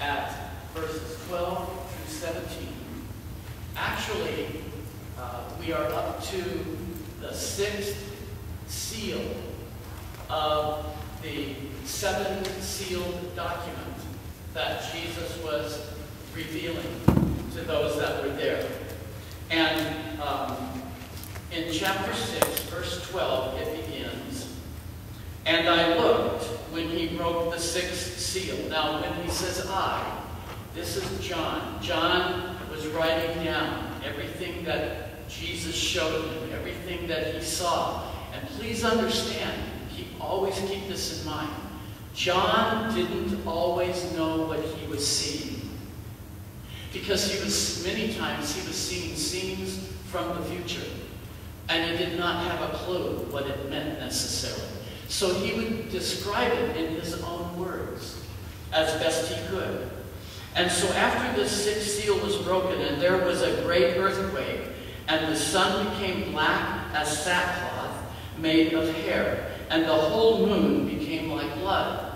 at verses 12 through 17. Actually, uh, we are up to the sixth seal of the seven sealed document that Jesus was revealing to those that were there. And um, in chapter 6, verse 12, it begins, And I looked when he broke the sixth seal. Now, when he says I, this is John. John was writing down everything that Jesus showed him, everything that he saw. And please understand, keep, always keep this in mind. John didn't always know what he was seeing. Because he was, many times, he was seeing scenes from the future. And he did not have a clue what it meant necessarily. So he would describe it in his own words as best he could. And so after the sixth seal was broken and there was a great earthquake, and the sun became black as sackcloth made of hair, and the whole moon became like blood.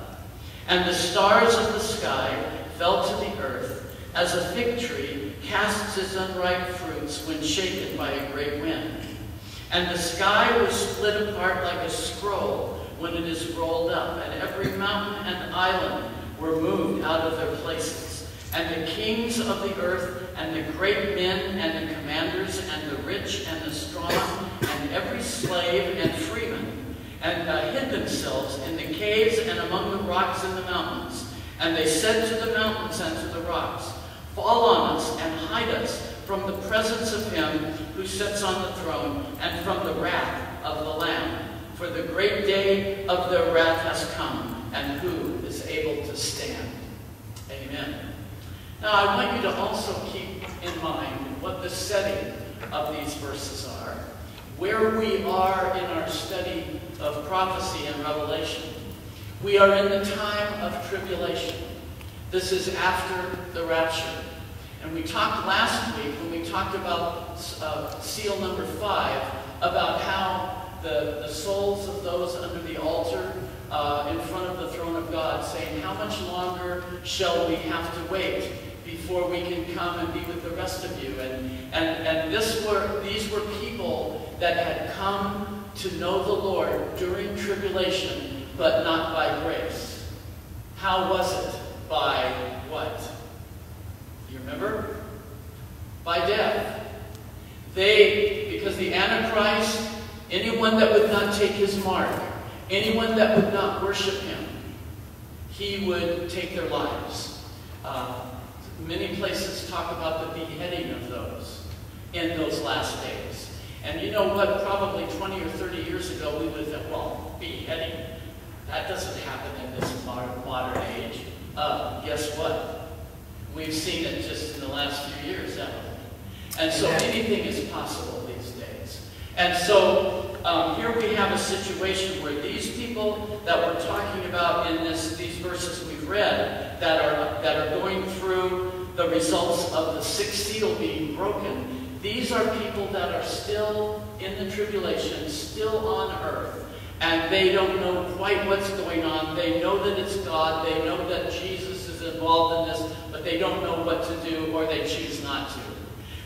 And the stars of the sky fell to the earth, as a fig tree casts its unripe fruits when shaken by a great wind. And the sky was split apart like a scroll when it is rolled up, and every mountain and island were moved out of their places. And the kings of the earth, and the great men, and the commanders, and the rich, and the strong, and every slave and freeman, and uh, hid themselves in the caves and among the rocks in the mountains. And they said to the mountains and to the rocks, Fall on us and hide us from the presence of him who sits on the throne and from the wrath of the Lamb. For the great day of their wrath has come, and who to stand? Amen. Now, I want you to also keep in mind what the setting of these verses are, where we are in our study of prophecy and revelation. We are in the time of tribulation. This is after the rapture. And we talked last week when we talked about uh, seal number five, about how the, the souls of those under the altar uh, in front of the throne of God saying, how much longer shall we have to wait before we can come and be with the rest of you? And, and, and this were, these were people that had come to know the Lord during tribulation, but not by grace. How was it? by what? You remember? By death. They, because the Antichrist, anyone that would not take his mark, anyone that would not worship him, he would take their lives. Uh, many places talk about the beheading of those in those last days. And you know what? Probably 20 or 30 years ago, we would have thought, well, beheading, that doesn't happen in this modern, modern age. Uh, guess what? We've seen it just in the last few years, haven't we? And so anything is possible these days. And so um, here we have a situation where these people that we're talking about in this, these verses we've read that are, that are going through the results of the sixth seal being broken, these are people that are still in the tribulation, still on earth, and they don't know quite what's going on. They know that it's God. They know that Jesus is involved in this, but they don't know what to do or they choose not to.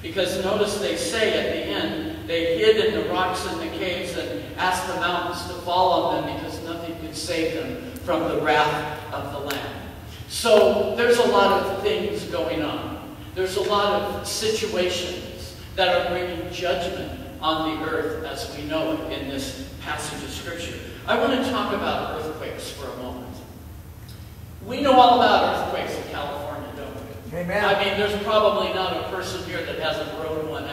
Because notice they say at the end, they hid in the rocks and the caves and asked the mountains to fall on them because nothing could save them from the wrath of the Lamb. So there's a lot of things going on. There's a lot of situations that are bringing judgment on the earth as we know it in this passage of Scripture. I want to talk about earthquakes for a moment. We know all about earthquakes in California, don't we? Amen. I mean, there's probably not a person here that hasn't rode one.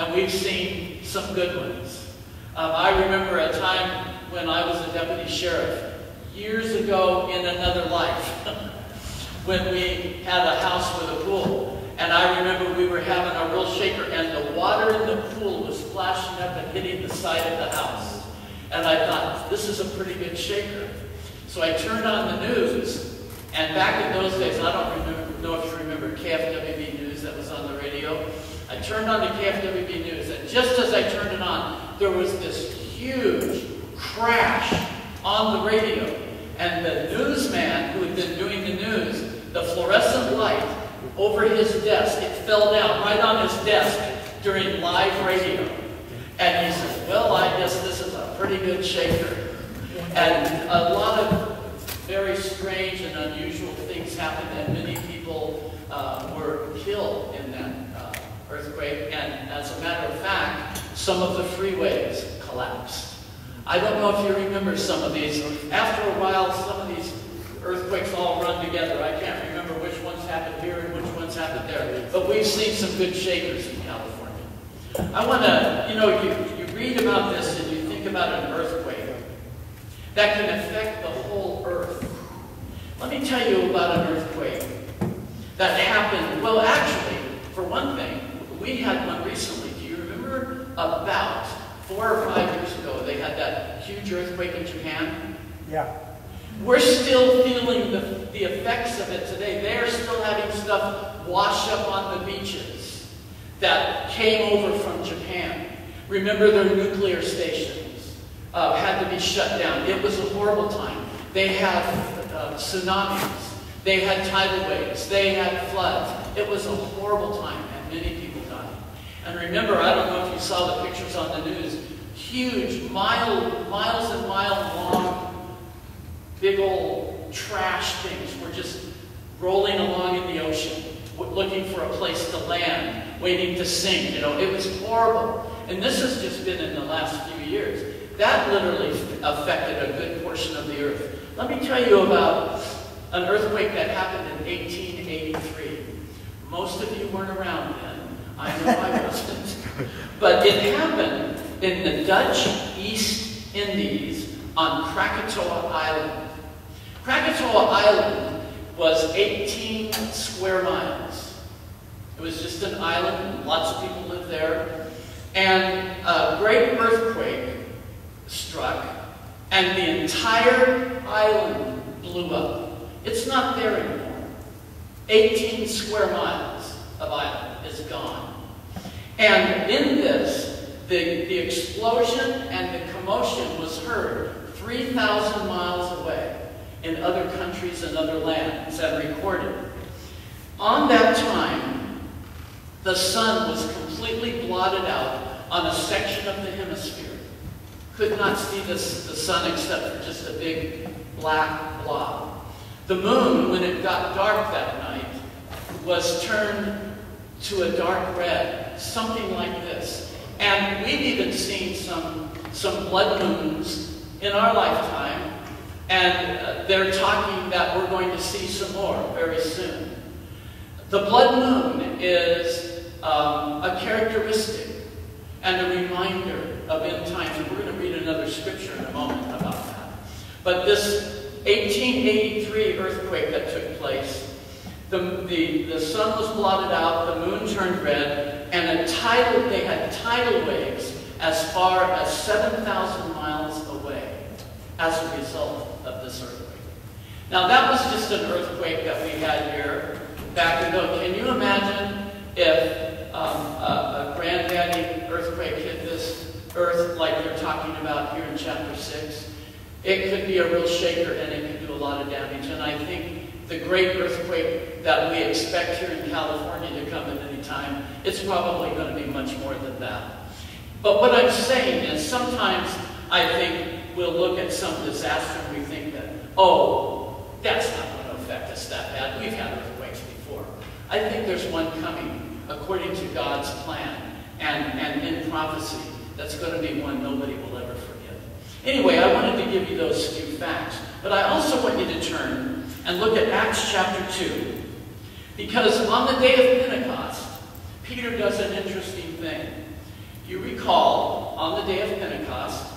And we've seen some good ones. Um, I remember a time when I was a deputy sheriff, years ago in another life, when we had a house with a pool. And I remember we were having a real shaker, and the water in the pool was splashing up and hitting the side of the house. And I thought, this is a pretty good shaker. So I turned on the news, and back in those days, I don't remember, know if you remember KFWB News that was on the radio. I turned on the KFWB News, and just as I turned it on, there was this huge crash on the radio. And the newsman who had been doing the news, the fluorescent light over his desk, it fell down right on his desk during live radio. And he says, well, I guess this is a pretty good shaker. And a lot of very strange and unusual things happened, and many people uh, were killed earthquake. And as a matter of fact, some of the freeways collapsed. I don't know if you remember some of these. After a while, some of these earthquakes all run together. I can't remember which ones happened here and which ones happened there. But we've seen some good shakers in California. I want to, you know, you, you read about this and you think about an earthquake that can affect the whole earth. Let me tell you about an earthquake that happened. Well, actually, for one thing, we had one recently. Do you remember about four or five years ago, they had that huge earthquake in Japan? Yeah. We're still feeling the, the effects of it today. They're still having stuff wash up on the beaches that came over from Japan. Remember their nuclear stations uh, had to be shut down. It was a horrible time. They had uh, tsunamis. They had tidal waves. They had floods. It was a horrible time, and many people. And remember, I don't know if you saw the pictures on the news, huge, mile, miles and miles long big old trash things were just rolling along in the ocean, looking for a place to land, waiting to sink. You know, it was horrible. And this has just been in the last few years. That literally affected a good portion of the earth. Let me tell you about an earthquake that happened in 1883. Most of you weren't around then. I know I wasn't. But it happened in the Dutch East Indies on Krakatoa Island. Krakatoa Island was 18 square miles. It was just an island, lots of people lived there. And a great earthquake struck, and the entire island blew up. It's not there anymore. 18 square miles of island is gone. And in this, the, the explosion and the commotion was heard 3,000 miles away in other countries and other lands and recorded. On that time, the sun was completely blotted out on a section of the hemisphere. Could not see the, the sun except for just a big black blob. The moon, when it got dark that night, was turned to a dark red, something like this. And we've even seen some, some blood moons in our lifetime and uh, they're talking that we're going to see some more very soon. The blood moon is um, a characteristic and a reminder of end times. And we're going to read another scripture in a moment about that. But this 1883 earthquake that took place, the, the, the sun was blotted out, the moon turned red, and a tidal, they had tidal waves as far as 7,000 miles away as a result of this earthquake. Now that was just an earthquake that we had here back ago. Can you imagine if um, a, a granddaddy earthquake hit this earth like they're talking about here in chapter 6? It could be a real shaker and it lot of damage. And I think the great earthquake that we expect here in California to come at any time, it's probably going to be much more than that. But what I'm saying is sometimes I think we'll look at some disaster and we think that, oh, that's not going to affect us that bad. We've had earthquakes before. I think there's one coming according to God's plan and, and in prophecy that's going to be one nobody will ever forget. Anyway, I wanted to give you those few facts. But I also want you to turn and look at Acts chapter 2. Because on the day of Pentecost, Peter does an interesting thing. You recall, on the day of Pentecost,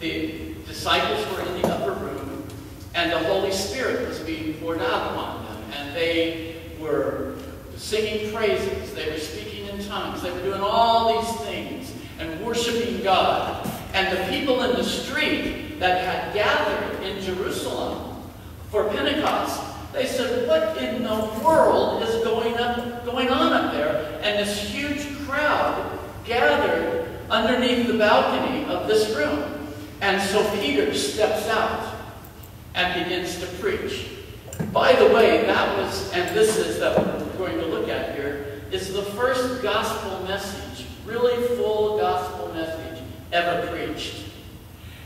the disciples were in the upper room, and the Holy Spirit was being poured out upon them. And they were singing praises. They were speaking in tongues. They were doing all these things and worshiping God. And the people in the street that had gathered in Jerusalem for Pentecost, they said, what in the world is going, up, going on up there? And this huge crowd gathered underneath the balcony of this room. And so Peter steps out and begins to preach. By the way, that was, and this is that we're going to look at here, is the first gospel message, really full gospel message ever preached.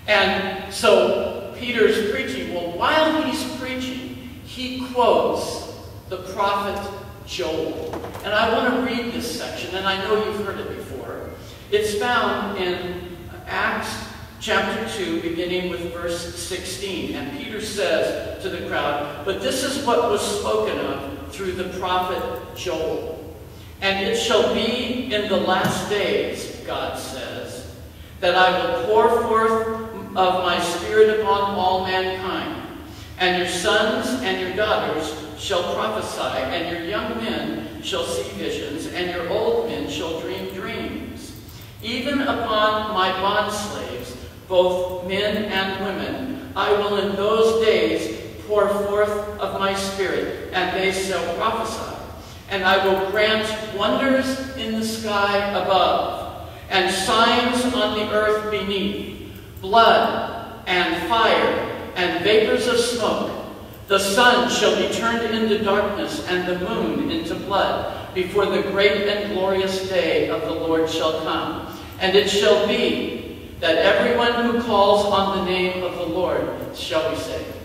And so Peter's preaching. Well, while he's preaching, he quotes the prophet Joel. And I want to read this section, and I know you've heard it before. It's found in Acts chapter 2, beginning with verse 16. And Peter says to the crowd, But this is what was spoken of through the prophet Joel. And it shall be in the last days, God says, that I will pour forth of my Spirit upon all mankind. And your sons and your daughters shall prophesy, and your young men shall see visions, and your old men shall dream dreams. Even upon my bondslaves, both men and women, I will in those days pour forth of my Spirit, and they shall prophesy. And I will grant wonders in the sky above, and signs on the earth beneath, blood and fire and vapors of smoke. The sun shall be turned into darkness and the moon into blood before the great and glorious day of the Lord shall come. And it shall be that everyone who calls on the name of the Lord shall be saved.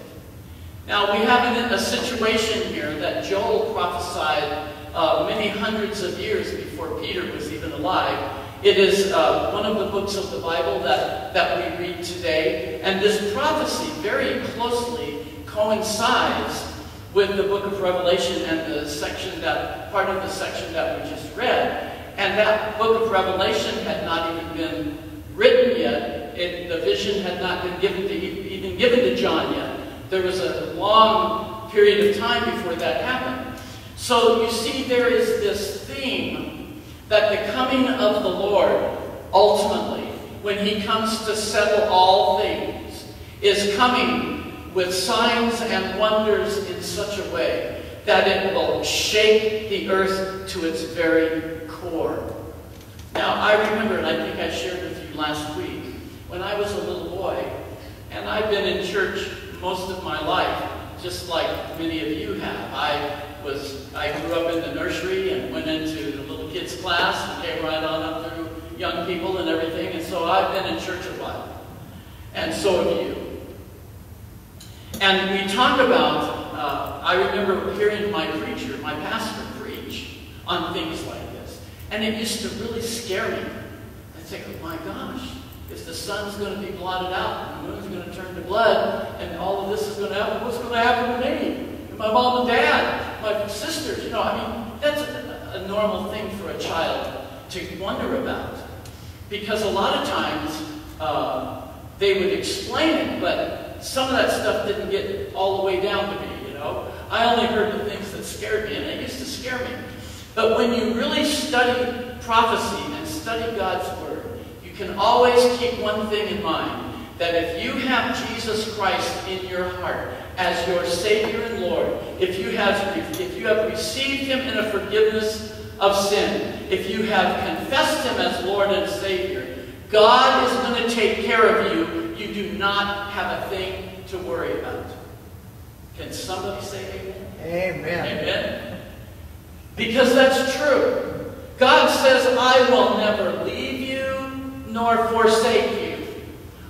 Now we have a situation here that Joel prophesied uh, many hundreds of years before Peter was even alive. It is uh, one of the books of the Bible that, that we read today. And this prophecy very closely coincides with the book of Revelation and the section that, part of the section that we just read. And that book of Revelation had not even been written yet. It, the vision had not been given to, even given to John yet. There was a long period of time before that happened. So you see there is this theme that the coming of the Lord, ultimately, when he comes to settle all things, is coming with signs and wonders in such a way that it will shake the earth to its very core. Now, I remember, and I think I shared with you last week, when I was a little boy, and I've been in church most of my life, just like many of you have. I was I grew up in the nursery and went into the kids class and came right on up through young people and everything. And so I've been in church a while. And so have you. And we talk about, uh, I remember hearing my preacher, my pastor, preach on things like this. And it used to really scare me. I'd think, oh my gosh, if the sun's going to be blotted out, and the moon's going to turn to blood, and all of this is going to happen, what's going to happen to me? My mom and dad, my sisters, you know, I mean, that's a, normal thing for a child to wonder about. Because a lot of times, uh, they would explain it, but some of that stuff didn't get all the way down to me, you know. I only heard the things that scared me, and it used to scare me. But when you really study prophecy and study God's Word, you can always keep one thing in mind, that if you have Jesus Christ in your heart as your Savior and Lord, if you have, if you have received Him in a forgiveness of sin, if you have confessed Him as Lord and Savior, God is going to take care of you. You do not have a thing to worry about. Can somebody say amen? Amen. Amen. Because that's true. God says, I will never leave you nor forsake you.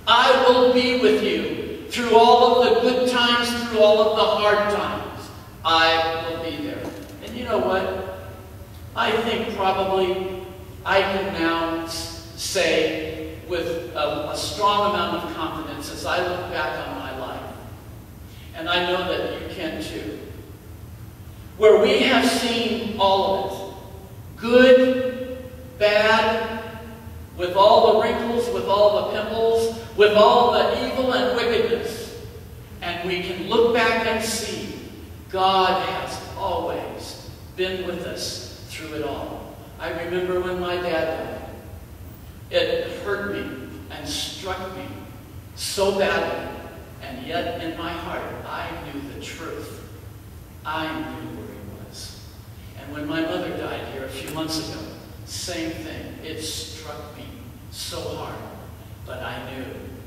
I will be with you through all of the good all of the hard times. I will be there. And you know what? I think probably I can now say with a, a strong amount of confidence as I look back on my life, and I know that you can too, where we have seen all of it, good, bad, with all the wrinkles, with all the pimples, with all the evil and wickedness. And we can look back and see God has always been with us through it all. I remember when my dad died. It hurt me and struck me so badly. And yet in my heart, I knew the truth. I knew where he was. And when my mother died here a few months ago, same thing. It struck me so hard, but I knew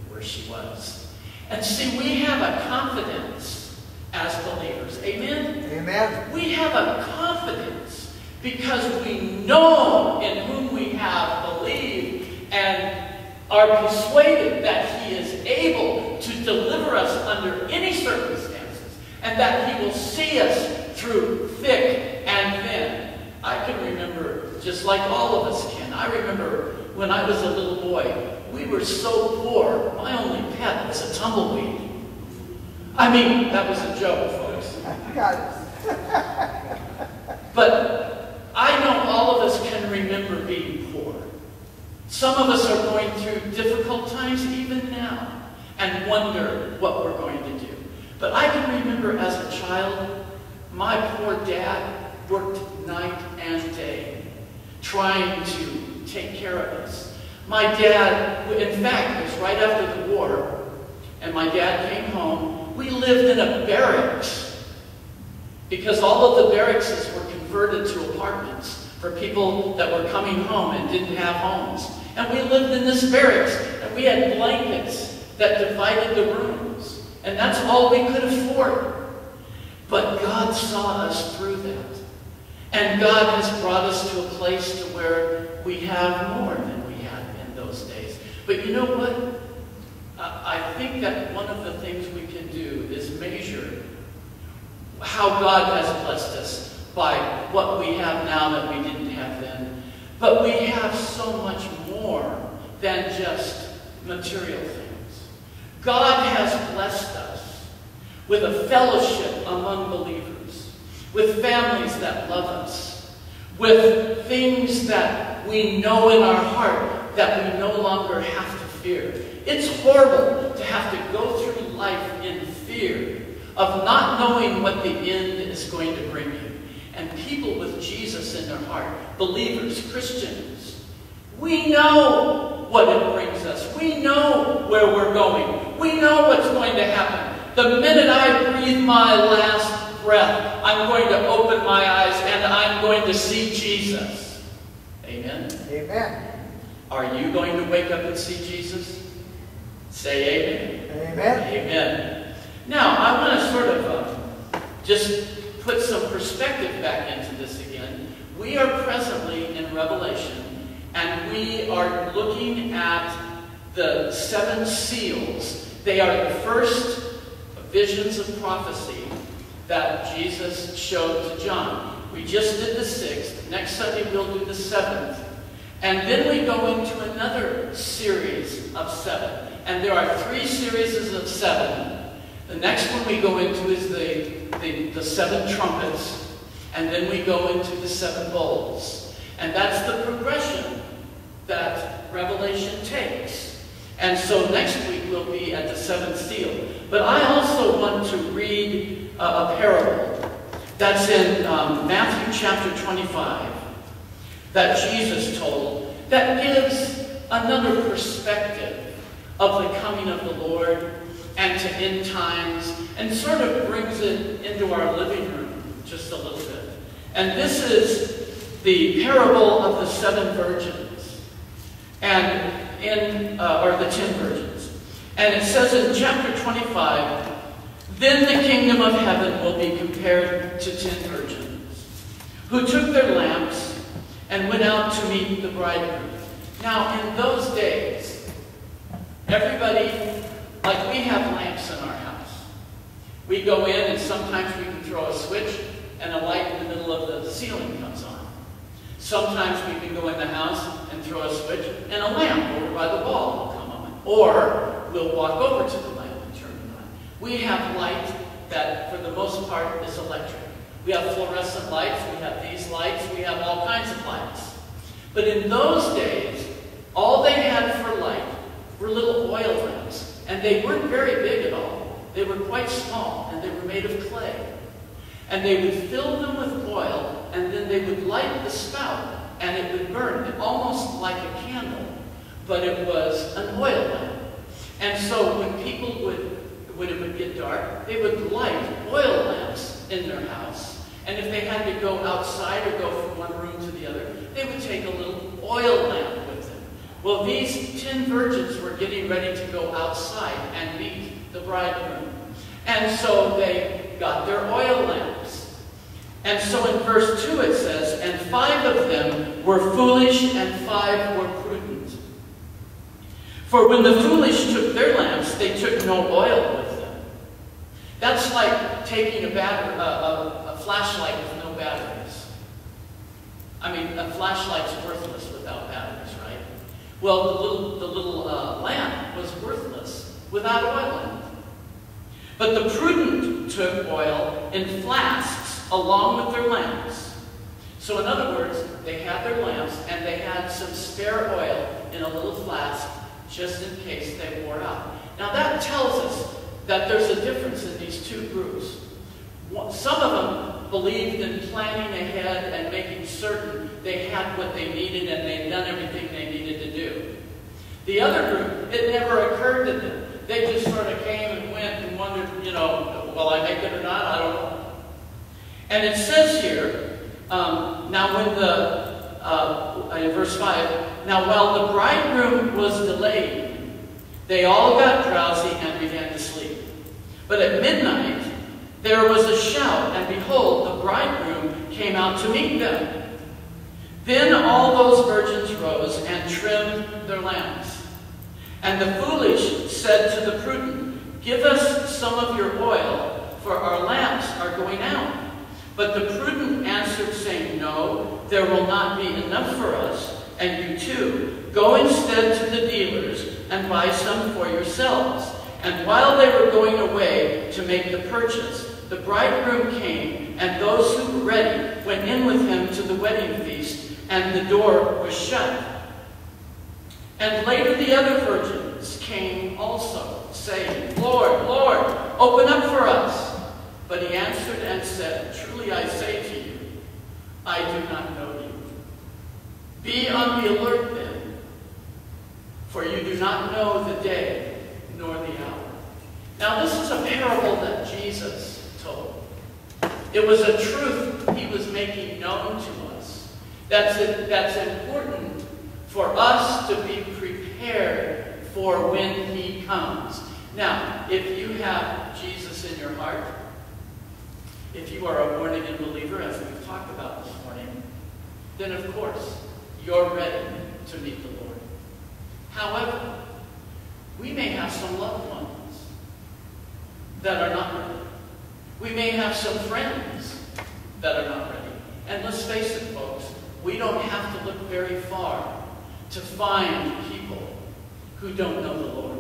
where she was. And see, we have a confidence as believers. Amen. Amen. We have a confidence because we know in whom we have believed and are persuaded that He is able to deliver us under any circumstances and that He will see us through thick and thin. I can remember, just like all of us can, I remember when I was a little boy, we were so poor, my only pet was a tumbleweed. I mean, that was a joke, folks. Got it. But I know all of us can remember being poor. Some of us are going through difficult times even now and wonder what we're going to do. But I can remember as a child, my poor dad worked night and day trying to take care of us. My dad, in fact, it was right after the war, and my dad came home. We lived in a barracks because all of the barracks were converted to apartments for people that were coming home and didn't have homes. And we lived in this barracks, and we had blankets that divided the rooms. And that's all we could afford. But God saw us through that. And God has brought us to a place to where we have more than we had in those days. But you know what? I think that one of the things we can do is measure how God has blessed us by what we have now that we didn't have then. But we have so much more than just material things. God has blessed us with a fellowship among believers, with families that love us, with things that we know in our heart that we no longer have to fear. It's horrible to have to go through life in fear of not knowing what the end is going to bring you. And people with Jesus in their heart, believers, Christians, we know what it brings us. We know where we're going. We know what's going to happen. The minute I breathe my last breath, I'm going to open my eyes and I'm going to see Jesus. Amen? Amen. Are you going to wake up and see Jesus? Say amen. Amen. Amen. Now, I want to sort of uh, just put some perspective back into this again. We are presently in Revelation, and we are looking at the seven seals. They are the first visions of prophecy that Jesus showed to John. We just did the sixth. Next Sunday, we'll do the seventh. And then we go into another series of seven. And there are three series of seven. The next one we go into is the, the, the seven trumpets. And then we go into the seven bowls. And that's the progression that Revelation takes. And so next week we'll be at the seventh seal. But I also want to read a, a parable that's in um, Matthew chapter 25 that Jesus told that gives another perspective of the coming of the Lord and to end times and sort of brings it into our living room just a little bit. And this is the parable of the seven virgins and in uh, or the ten virgins. And it says in chapter 25, then the kingdom of heaven will be compared to ten virgins who took their lamps and went out to meet the bridegroom. Now, in those days, everybody, like we have lamps in our house. We go in and sometimes we can throw a switch and a light in the middle of the ceiling comes on. Sometimes we can go in the house and throw a switch and a lamp over by the wall will come on. Or we'll walk over to the lamp and turn it on. We have light that, for the most part, is electric. We have fluorescent lights, we have these lights, we have all kinds of lights. But in those days, all they had for light were little oil lamps. And they weren't very big at all. They were quite small, and they were made of clay. And they would fill them with oil, and then they would light the spout, and it would burn, almost like a candle. But it was an oil lamp. And so when people would, when it would get dark, they would light oil lamps in their house. And if they had to go outside or go from one room to the other, they would take a little oil lamp with them. Well, these ten virgins were getting ready to go outside and meet the bridegroom. And so they got their oil lamps. And so in verse 2 it says, And five of them were foolish and five were prudent. For when the foolish took their lamps, they took no oil with them. That's like taking a, batter, a, a, flashlight with no batteries. I mean, a flashlight's worthless without batteries, right? Well, the little, the little uh, lamp was worthless without oil. But the prudent took oil in flasks along with their lamps. So in other words, they had their lamps and they had some spare oil in a little flask just in case they wore out. Now that tells us that there's a difference in these two groups. Some of them believed in planning ahead and making certain they had what they needed and they'd done everything they needed to do. The other group, it never occurred to them. They just sort of came and went and wondered, you know, will I make it or not? I don't know. And it says here, um, now when the, uh, in verse 5, now while the bridegroom was delayed, they all got drowsy and began to sleep. But at midnight, there was a shout, and behold, the bridegroom came out to meet them. Then all those virgins rose and trimmed their lamps. And the foolish said to the prudent, Give us some of your oil, for our lamps are going out. But the prudent answered, saying, No, there will not be enough for us, and you too. Go instead to the dealers and buy some for yourselves. And while they were going away to make the purchase, the bridegroom came, and those who were ready went in with him to the wedding feast, and the door was shut. And later the other virgins came also, saying, Lord, Lord, open up for us. But he answered and said, Truly I say to you, I do not know you. Be on the alert then, for you do not know the day nor the hour. Now this is a parable that Jesus. It was a truth he was making known to us. That's, that's important for us to be prepared for when he comes. Now, if you have Jesus in your heart, if you are a born-again believer, as we've talked about this morning, then of course, you're ready to meet the Lord. However, we may have some loved ones that are not. We may have some friends that are not ready. And let's face it, folks, we don't have to look very far to find people who don't know the Lord.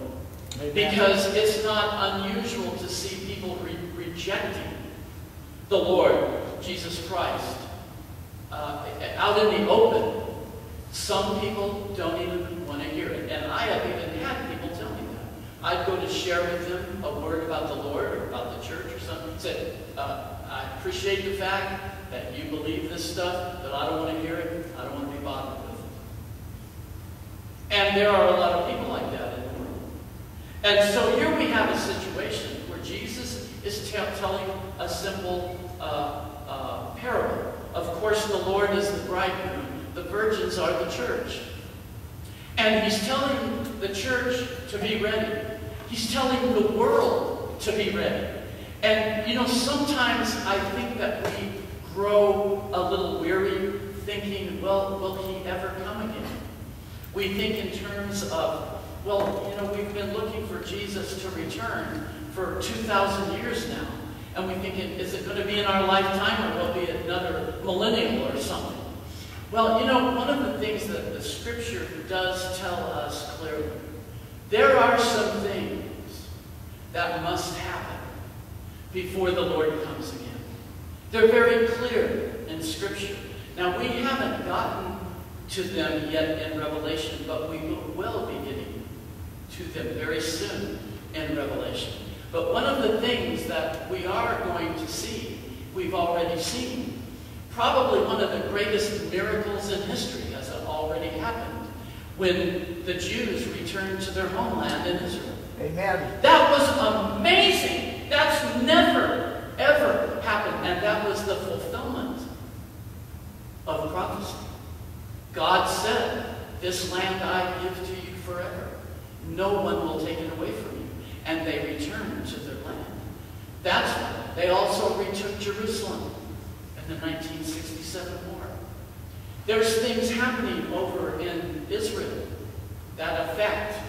Amen. Because it's not unusual to see people re rejecting the Lord Jesus Christ uh, out in the open. Some people don't even want to hear it. And I have even had people tell me that. I'd go to share with them a word about the Lord or about the church or something. Say, uh, I appreciate the fact that you believe this stuff, but I don't want to hear it. I don't want to be bothered with it. And there are a lot of people like that in the world. And so here we have a situation where Jesus is telling a simple uh, uh, parable. Of course, the Lord is the bridegroom. The virgins are the church. And he's telling the church to be ready. He's telling the world to be ready. And, you know, sometimes I think that we grow a little weary thinking, well, will he ever come again? We think in terms of, well, you know, we've been looking for Jesus to return for 2,000 years now. And we think, is it going to be in our lifetime or will it be another millennial or something? Well, you know, one of the things that the Scripture does tell us clearly, there are some things that must happen before the Lord comes again. They're very clear in Scripture. Now, we haven't gotten to them yet in Revelation, but we will be getting to them very soon in Revelation. But one of the things that we are going to see, we've already seen, probably one of the greatest miracles in history has already happened when the Jews returned to their homeland in Israel. Amen. That was amazing. That's never, ever happened. And that was the fulfillment of prophecy. God said, this land I give to you forever. No one will take it away from you. And they returned to their land. That's why they also retook Jerusalem. The 1967 war. There's things happening over in Israel that affect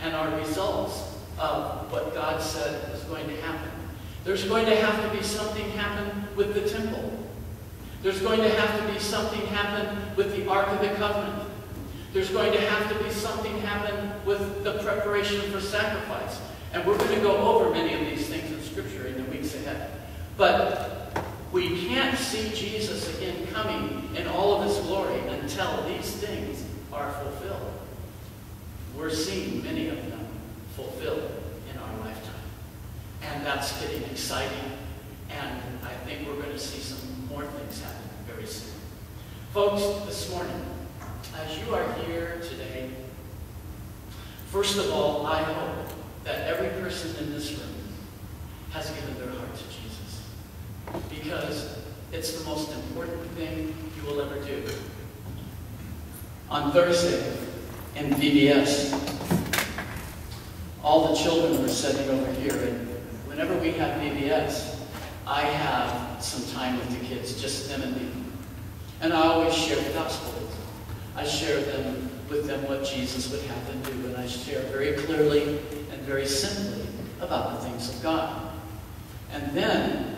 and are results of what God said was going to happen. There's going to have to be something happen with the temple. There's going to have to be something happen with the Ark of the Covenant. There's going to have to be something happen with the preparation for sacrifice. And we're going to go over many of these things in Scripture in the weeks ahead. But we can't see Jesus again coming in all of his glory until these things are fulfilled. We're seeing many of them fulfilled in our lifetime. And that's getting exciting. And I think we're going to see some more things happen very soon. Folks, this morning, as you are here today, first of all, I hope that every person in this room has given their heart to Jesus. Because it's the most important thing you will ever do. On Thursday, in VBS, all the children were sitting over here, and whenever we have VBS, I have some time with the kids, just them and me. And I always share the gospel with them. I share them with them what Jesus would have them do, and I share very clearly and very simply about the things of God. And then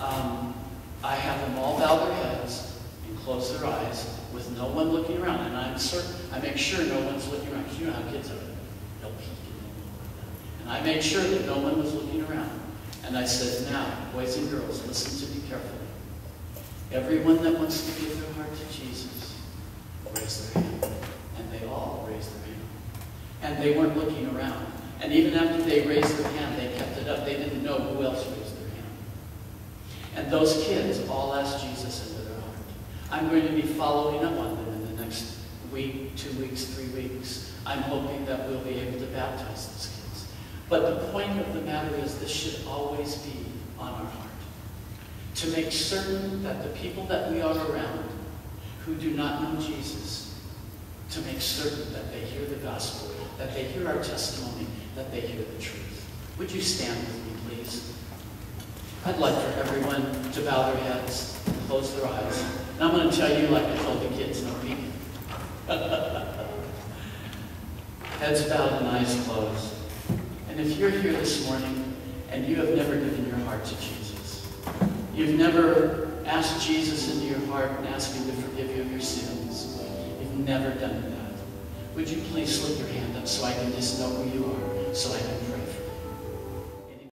um, I have them all bow their heads and close their eyes with no one looking around. And I'm certain, I make sure no one's looking around, you know how kids are. They'll peek and I made sure that no one was looking around. And I said, now, boys and girls, listen to me carefully. Everyone that wants to give their heart to Jesus, raise their hand. And they all raised their hand. And they weren't looking around. And even after they raised their hand, they kept it up. They didn't know who else. And those kids all asked Jesus into their heart. I'm going to be following up on them in the next week, two weeks, three weeks. I'm hoping that we'll be able to baptize those kids. But the point of the matter is this should always be on our heart. To make certain that the people that we are around who do not know Jesus, to make certain that they hear the gospel, that they hear our testimony, that they hear the truth. Would you stand with me, please? I'd like for everyone to bow their heads and close their eyes. And I'm going to tell you like I told the kids, no peeking. Heads bowed and eyes closed. And if you're here this morning and you have never given your heart to Jesus, you've never asked Jesus into your heart and asked him to forgive you of your sins, you've never done that, would you please slip your hand up so I can just know who you are, so I can